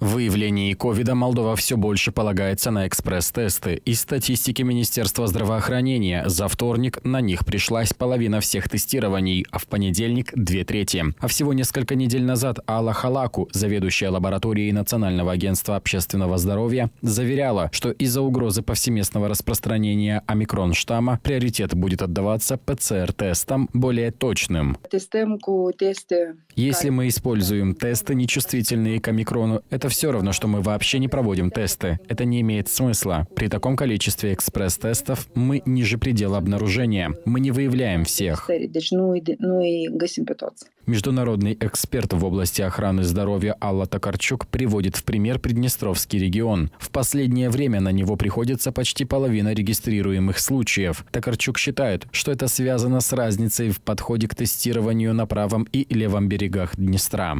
В выявлении ковида Молдова все больше полагается на экспресс-тесты. Из статистики Министерства здравоохранения за вторник на них пришлась половина всех тестирований, а в понедельник – две трети. А всего несколько недель назад Алла Халаку, заведующая лабораторией Национального агентства общественного здоровья, заверяла, что из-за угрозы повсеместного распространения омикрон-штамма приоритет будет отдаваться ПЦР-тестам более точным. Если мы используем тесты, нечувствительные к омикрону, это это все равно, что мы вообще не проводим тесты. Это не имеет смысла. При таком количестве экспресс-тестов мы ниже предела обнаружения. Мы не выявляем всех. Международный эксперт в области охраны здоровья Алла Токарчук приводит в пример Приднестровский регион. В последнее время на него приходится почти половина регистрируемых случаев. Токарчук считает, что это связано с разницей в подходе к тестированию на правом и левом берегах Днестра.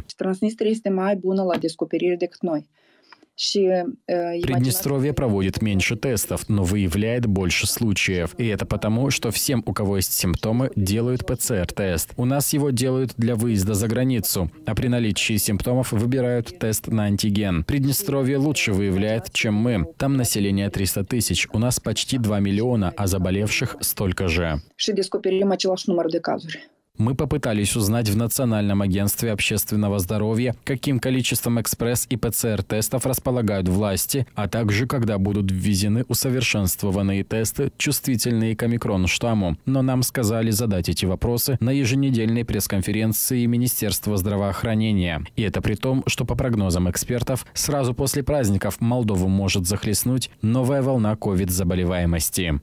Э, Приднестровье проводит меньше тестов, но выявляет больше случаев. И это потому, что всем, у кого есть симптомы, делают ПЦР-тест. У нас его делают для выезда за границу, а при наличии симптомов выбирают тест на антиген. Приднестровье лучше выявляет, чем мы. Там население 300 тысяч, у нас почти 2 миллиона, а заболевших столько же. Мы попытались узнать в Национальном агентстве общественного здоровья, каким количеством экспресс- и ПЦР-тестов располагают власти, а также когда будут ввезены усовершенствованные тесты, чувствительные к омикрон-штамму. Но нам сказали задать эти вопросы на еженедельной пресс-конференции Министерства здравоохранения. И это при том, что по прогнозам экспертов, сразу после праздников Молдову может захлестнуть новая волна ковид-заболеваемости.